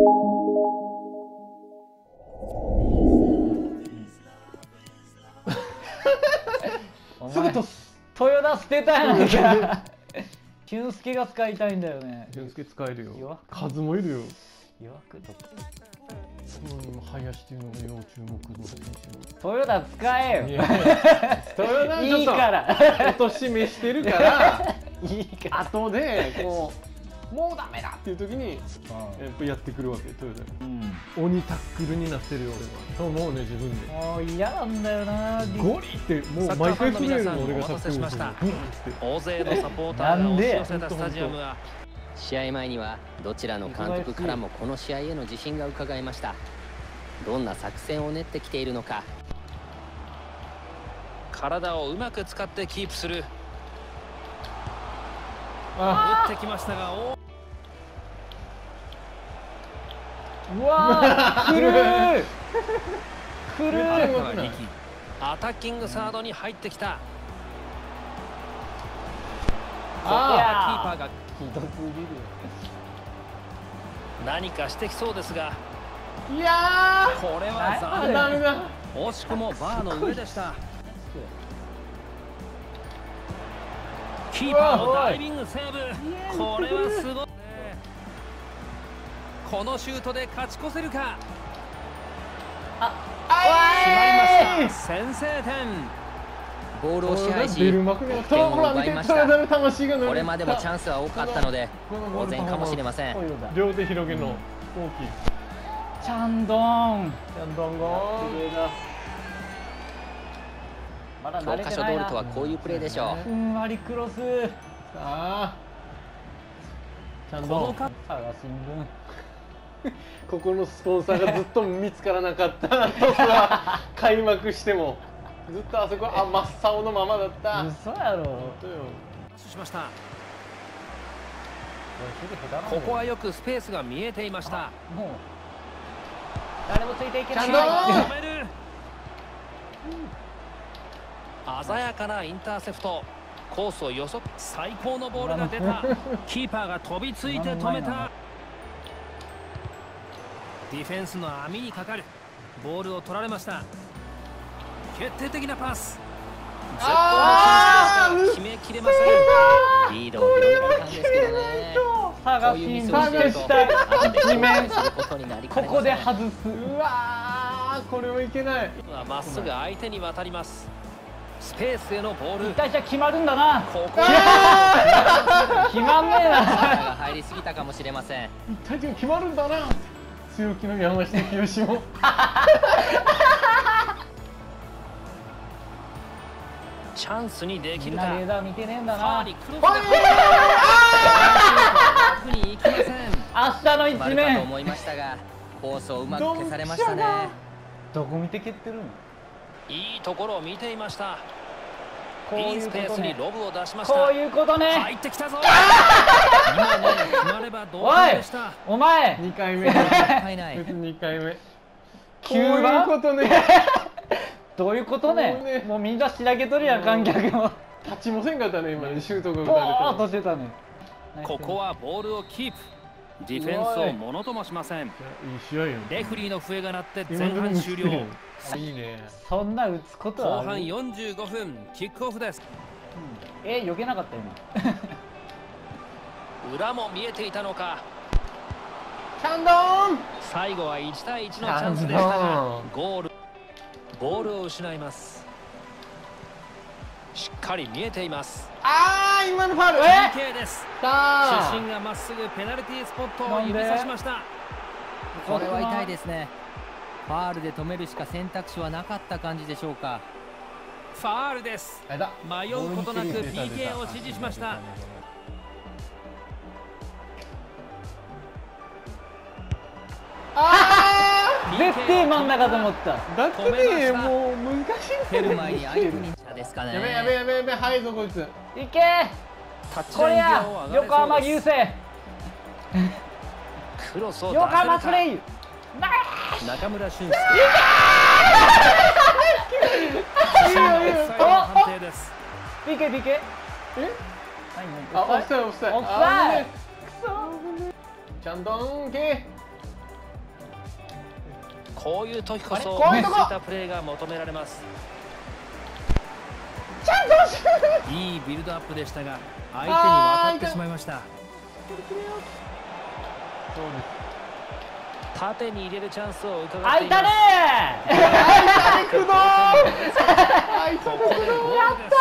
すぐと豊田捨てたやんか。俊介が使いたいんだよね。俊介使えるよ。弱数もいるよ。弱くどうん林っていうのが要注目の選豊田使えよ。豊田 いいから。落としめしてるからいいから。後でこうもうダメだっていう時にやっぱやってくるわけ豊田がうん。鬼タックルになってるよ俺は。と思うね自分で。もう嫌なんだよなゴリってもう毎回震えるの俺がタックルするのゴリって大勢のサポーターが押し寄せたスタジアムは。試合前にはどちらの監督からもこの試合への自信が伺えました。どんな作戦を練ってきているのか。体をうまく使ってキープする。あ打ってきましたがうわー来るー来るアタッキングサードに入ってきた。ここはキーパーが。ひどすぎる何かしてきそうですが。いやこれは残念。惜しくもバーの上でした。キーパーのダイビングセーブ。これはすごいこのシュートで勝ち越せるか？決まりました。先制点。ボールを支配し点を奪いました。これまでもチャンスは多かったので当然かもしれません。両手広げの大きい。チャンドン。ちゃんどんご綺麗だ。まだ慣教れてないな。科書通りとはこういうプレーでしょう。ふんわりクロス。さあ。ちゃんこどんのカ佐賀新聞ここのスポンサーがずっと見つからなかったトスは開幕しても。ずっとあそこあ真っ青のままだった。嘘やろ。本当よ。しました。こここはよくスペースが見えていました。もう。誰もついていけない。鮮やかなインターセプト。コースを予測。最高のボールが出た。キーパーが飛びついて止めたディフェンスの網にかかる。ボールを取られました。決定的なパス。絶好決めきれません。リードを広げられたんですけどね。佐賀こういうミ新スをしてると聞した後で一面後悔することになりかこで外す。うわーこれはいけない。まっすぐ相手に渡ります。スペースへのボール。一体じゃ決まるんだな。ここ決まんねえな。入りすぎたかもしれません。一体決まるんだな強気の山下清も。チャンスにできるか。なレーダー見てねえんだな。明日の一面。思いましたがコースをうまく消されましたね。どこ見て蹴ってるの？いいところを見ていましたこういうことね。ペースにロブを出しました。こういうことね。入ってきたぞ。今の決まれば同点でした。お前。2回目。もったいない。別に2回目。こう9いう番ことね。どういうことね？ね。もうみんなしらけとるやん観客も。立ちもせんかったね今ね。シュートが打たれとしてたね。ここはボールをキープ。ディフェンスをものともしません。レフリーの笛が鳴って今前半終了いいね。そんな打つことは後半ある45分キックオフです。え避けなかった今。裏も見えていたのか。キャンドン！最後は1対1のチャンスでしたがゴールボールを失います。しっかり見えています。あー今のファウル。PK です。さあ。主審がまっすぐペナルティースポットを指さしました。これは痛いですねファールで止めるしか選択肢はなかった感じでしょうか。ファールです。迷うことなく PK を指示しました。あ絶対真ん中と思った。ーだってねもう難しい蹴る前に相手にですかね。やべやべやべやべはいぞこいつ。いけ！これや横浜流星。横浜せるプレイか中村俊輔こういう時こそあれこういうとこ落ち着いたプレーが求められますいいビルドアップでしたが相手に渡ってしまいましたそうです縦に入れるチャンスを伺ってい開いたね工藤あいつここでゴー！ルです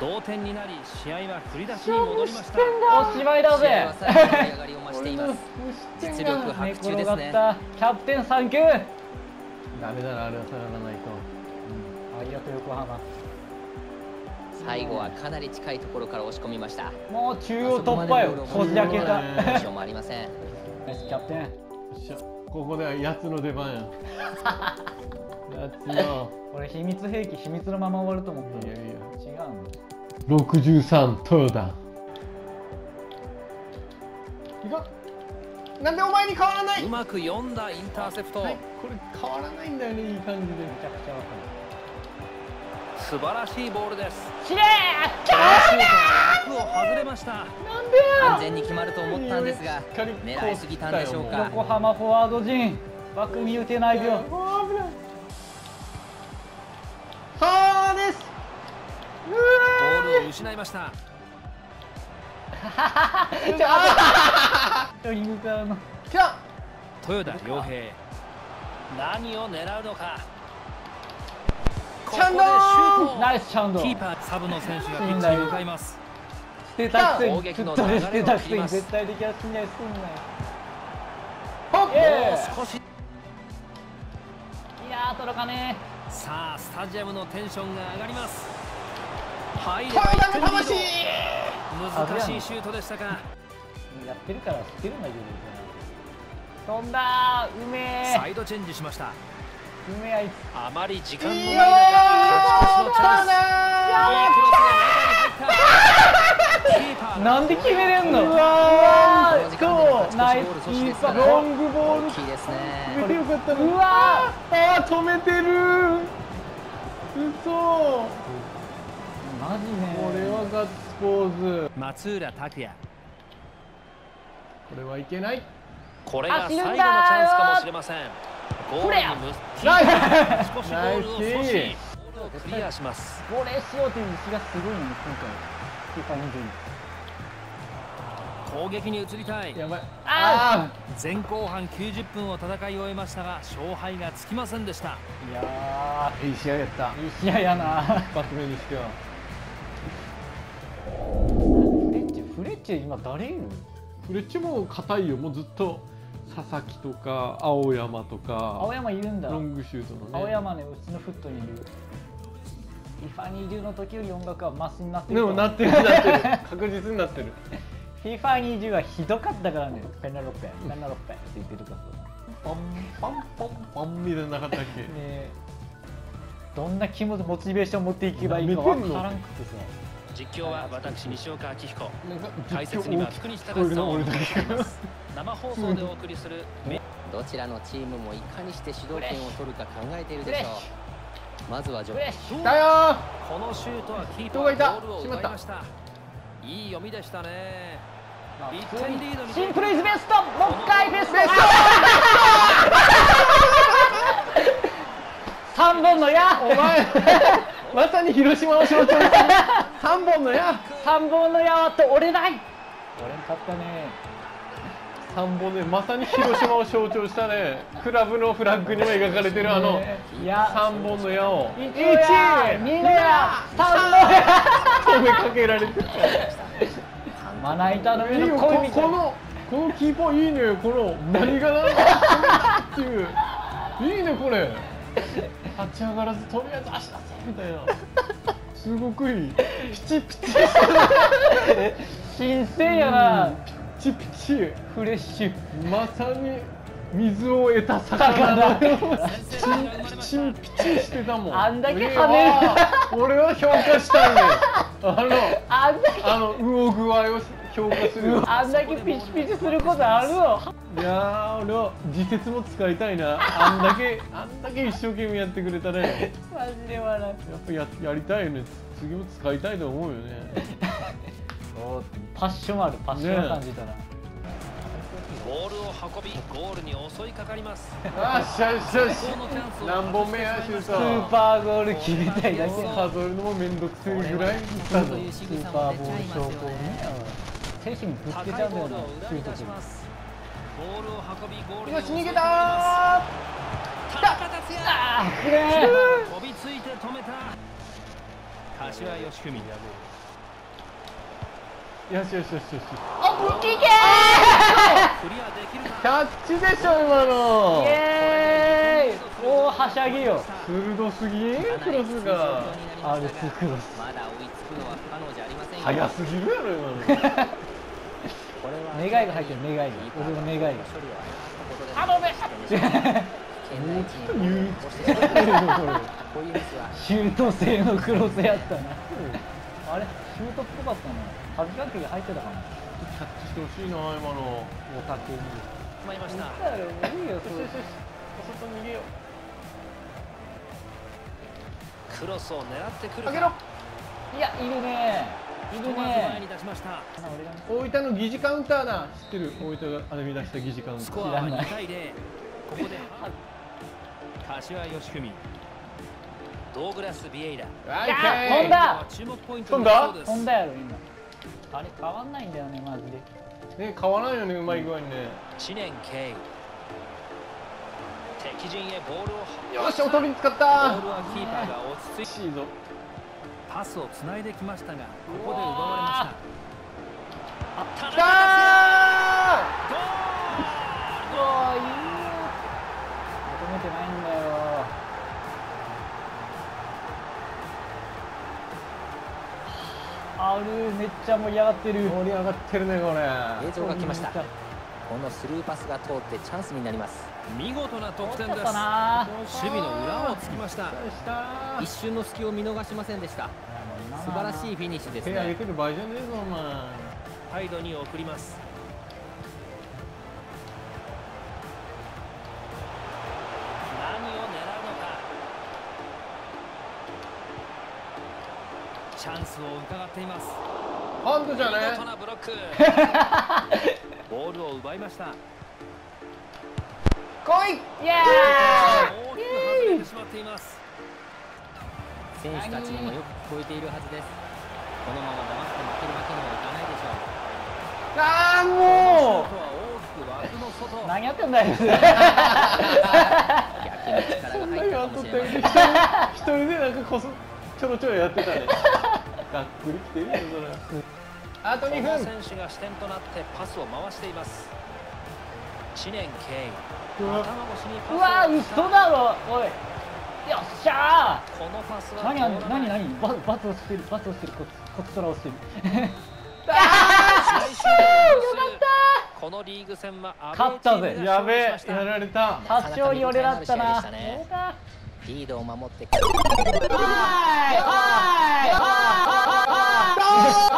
同点になり試合は振り出しに戻りました。おしまいだ試合ぜ上がりを増しています実力寝白昼ですねた。キャプテンサンキュー！ダメだなあれは下がらないと。ありがとう横浜。最後はかなり近いところから押し込みました。もう中央突破よこじ開けたもありませんナイスキャプテンここではやつの出番や。やつの。俺秘密兵器秘密のまま終わると思ったいやいや。違うの63トヨタいこなんでお前に変わらない。うまく読んだインターセプト、はい、これ変わらないんだよねいい感じで。めちゃくちゃわか素晴らしいボールです。るきれいシュートが枠を外れました。安全に決まると思ったんですが狙いすぎたんでしょうか横浜フォワード陣バック見打てない病もう危ないそうです。ボールを失いました。ト リングからの。来た。豊田良平何を狙うのかチャンドでシュート。ナイスチャンドキーパーサブの選手がピッチに向かいます。捨てたくせに攻撃のずっと流れを捨てたくせに絶対的な信頼すんなよほっもう少しいやー届かねさあスタジアムのテンションが上がります。入れば豊田1点魂ド難しいシュートでしたか。えやってるから知ってるんだけど飛んだーうめサイドチェンジしましたあいつあまり時間のない中勝ち越しのチャンスなんで決めれんの？ううわール阻止ですからロングボール大きいですね止めてよかったのうわあー止めてる嘘。マジね。これはガッツポーズ。松浦拓也。これはいけない。これが最後のチャンスかもしれませんゴールにむキーパーが少し。ゴールを阻止ナイスボールをクリアし。ますこれし。ようという意志がすごいね今回キーパー22攻撃に移りたいやばいあ前後半90分を戦い終えまし。たが勝敗がつきませんでし。たいやいい試合やったいい試合やな一発目にし。てはフレッチェフレッチェ今誰いるフレッチも硬いよもうずっと佐々木とか青山とか青山いるんだ。ロングシュートのね。青山ねうちのフットにいる。イファニー流の時より音楽はマシになってるでもなってるなってる。確実になってる。フィファ20はひどかったからね。ペナロッペペナロッペって言ってるから。パンパンパンパンみたいななかったっけ？ねどんな気持ちモチベーション持っていけばいいかわからんくてさ。実況は私西岡明彦。解説には福西隆さん。をお迎えしています生放送でお送りするどちらのチームもいかにして主導権を取るか考えているでしょう。まずはジョだよこのシュートはキーパ人がいた？ーがボールを奪いました。いい読みでしたね。1点リードにシンプルイズベスト。もう一回ベスト三本の矢。お前。まさに広島を象徴する 三本の矢。三本の矢はと折れない。折れんかったね三本でまさに広島を象徴したね。クラブのフラッグにも描かれてるあのいや三本の矢を。一の矢二の矢三の矢。止めかけられてる。まな板の上のこのこのキーパーいいねこの何が何だっていう。いいねこれ。立ち上がらずとりあえず足出せみたいな。すごくいい。ピチピチ 新鮮やな。ピチピチフレッシュ。まさに水を得た魚のよう先制点が生まれましたチンピチしてたもん。あんだけ跳ねる。俺は評価したいねあのあんだけ。あの魚具合を評価する。あんだけピチピチすることあるの。いやー俺は自説も使いたいな。あんだけあんだけ一生懸命やってくれたね。マジで笑う。やっぱややりたいよね。次も使いたいと思うよねパッションあるパッション感じたら、ボールを運びゴールに襲いかかります。よっしゃよっしゃ。し何本目やシュートスーパーゴール決めたいだけ。ゃ数えるのもめんどくせえぐらいス草ーパーボールね。ぶつけちゃうんだよなシュートしますボールを運びゴールによし逃げた田中達也。あーくれ飛びついて止めた。柏義文ーよしよしよしよし。クリアできるキかャッチでしょ今の。イエーイ。大はしゃぎよ。鋭すぎ？クロスが。になりましたが R2 クロスまだ追いつくのは不可能じゃありませんよ。早すぎるやろ今の。これは。願いが入ってる願いが。俺の願いが。処理を頼め危険な位置に言う押してしまいましたこういうミスは。シュート性のクロスやったな。あれシュートっぽかったな恥かきが入ってたかなキャッチしてほしいな今のおたけに。決まりましただよ無理よそれよしよしよしお外逃げよクロスを狙ってくるいやいるね。いるね。に出しました。俺がね大分の疑似カウンターだ知ってる大分が編み出した。疑似カウンタースコアは知らない2対0ここで柏義文ドーグラス・ビエイラ。飛んだ。飛んだ？飛んだやろ今あれ変わんないんだよねマジで。ね買わないよねうまい具合にね。知念慶敵陣へボールを運よしおとりに使っボたールはキーパーが落ち着いぞ。パスをつないできましたがここで奪われました。きたゴうわいいよ求めてないんだよある。めっちゃ盛り上がってる。ー盛り上がってるねこれ。映像が来ました。このスルーパスが通ってチャンスになります。ー見事な得点です。守備の裏をつきました。した一瞬の隙を見逃しませんでした。素晴らしいフィニッシュです手上げねてる場合じゃねえぞお前。サイドに送りますスを伺っています。ハンドじゃ見ねブロック。ボールを奪いました。来い！イエ大きく外れてしまっています。選手たちにもよく聞こえているはずです。このまま黙って負けるわけにはいかないでしょう。あーシューもトは大きく枠の外。ーイ何やってんだよ。逆に力がう入ったかもしれません。一人でなんかこそちょろちょろやってたねがっくりきてるよそれ。あと2この分。選手が視点となってパスを回しています。知念慶うわ。頭越しにパスをうわ嘘だろおい。よっしゃこのパスーは何何何何？ババツをしてるバツをしてるここっちから押してる。最終的にこのリーグ戦は勝ったぜ。やべえやられた。初勝利俺だったな。リードを守っては Toma!